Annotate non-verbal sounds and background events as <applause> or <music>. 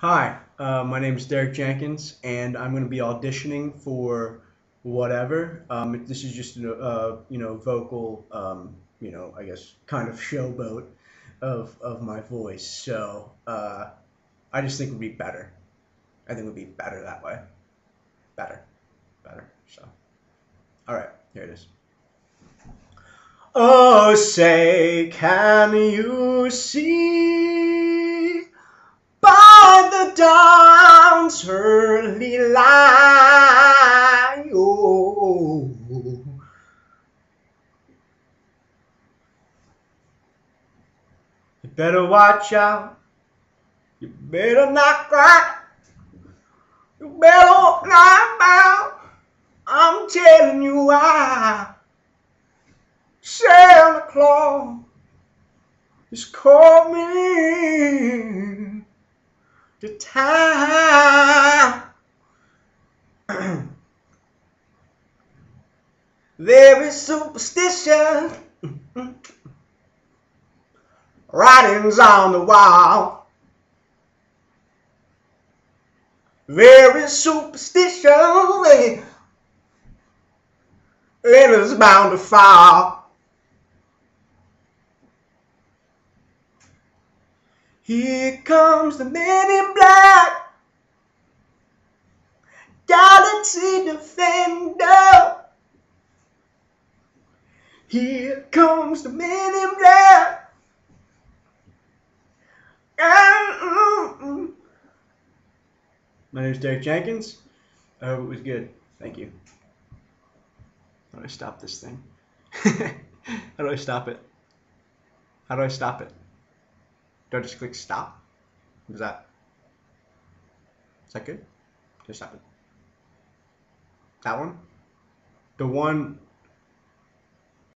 Hi, uh, my name is Derek Jenkins, and I'm going to be auditioning for whatever. Um, this is just a uh, you know vocal, um, you know, I guess kind of showboat of of my voice. So uh, I just think it would be better. I think it would be better that way. Better, better. So, all right, here it is. Oh, say, can you see dawn's early light? Oh, you better watch out. You better not cry. You better not bow. I'm telling you why. Santa Claus is coming to <clears throat> there is superstition writings on the wall. Is superstition letters bound to fall. Here comes the man in black, Galaxy Defender. Here comes the man in black. My name is Derek Jenkins. I hope it was good. Thank you. How do I stop this thing? <laughs> How do I stop it? How do I stop it? Do I just click stop? Is that is that good? Just stop it. That one? The one